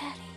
Daddy.